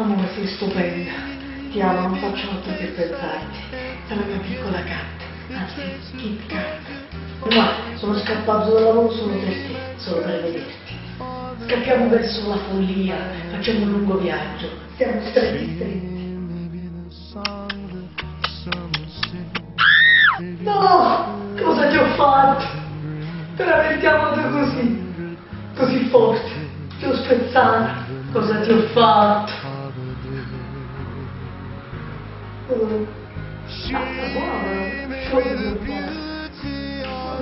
Amore, sei stupenda. Ti amo, non faccio altro che pensarti. Sei la mia piccola cat, anzi, Kit Kat. Ma sono scappato dal lavoro solo per te, solo per vederti. Scappiamo verso la follia, facciamo un lungo viaggio, siamo stretti stretti. No! Cosa ti ho fatto? Per averti amato così, così forte, ti ho spezzato. Cosa ti ho fatto? She may be the beauty of